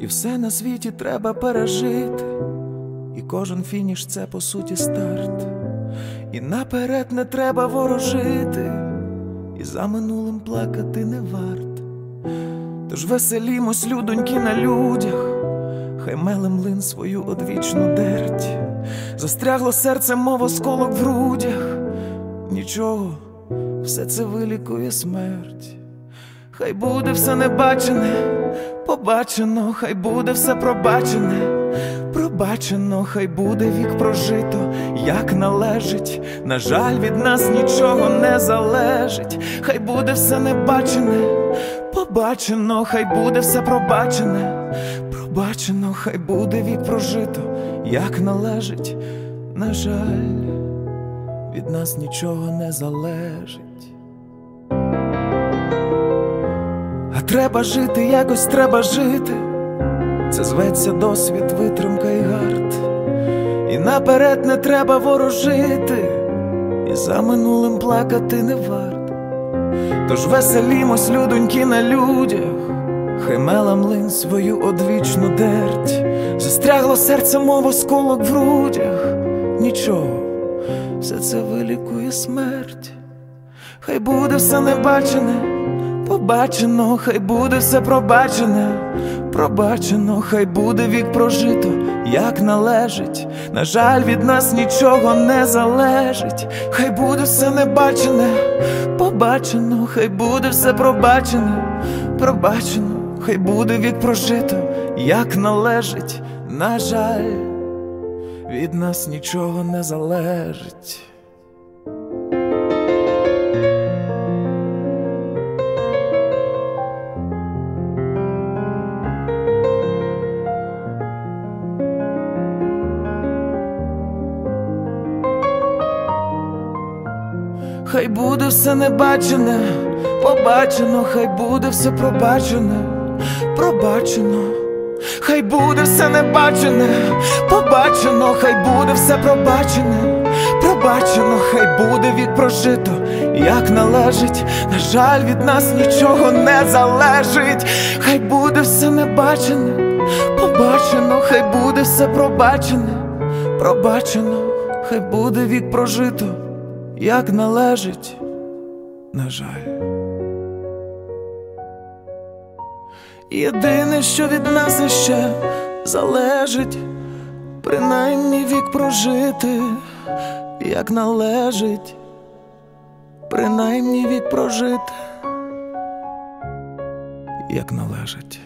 і все на світі треба пережити, і кожен фініш це по суті старт, і наперед не треба ворожити, і за минулим плакати не варт. Тож веселімось, людоньки, на людях, хай меле млин свою одвічну дерть, застрягло серце, мов осколок в грудях, нічого, все це вилікує смерть. Хай буде все небачене, побачено, хай буде все пробачене, пробачено, хай буде вік прожито, як належить. На жаль, від нас нічого не залежить, хай буде все небачене, побачено, хай буде все пробачене, пробачено, хай буде вік прожито, як належить. На жаль, від нас нічого не залежить. Треба жити, якось треба жити. Це зветься досвід, витримка і гард. І наперед не треба ворожити, і за минулим плакати не варт. Тож веселімось, людоньки, на людях, хай млин свою одвічну дерть, застрягло серце, мов осколок в грудях. Нічого, все це вилікує смерть. Хай буде все небачене, побачено, хай буде все пробачене, пробачено, хай буде вік прожито, як належить. На жаль, від нас нічого не залежить, хай буде все небачене, побачено, хай буде все пробачене, пробачено, хай буде вік прожито, як належить. На жаль, від нас нічого не залежить. Хай буде все небачене, побачено, хай буде все пробачене, пробачено, хай буде все небачене, побачено, хай буде все пробачене, пробачено, хай буде вік прожито, як належить. На жаль, від нас нічого не залежить, хай буде все небачене, побачено, хай буде все пробачене, пробачено, хай буде вік прожито як належить, на жаль. Єдине, що від нас іще залежить, принаймні вік прожити, як належить, принаймні вік прожити, як належить.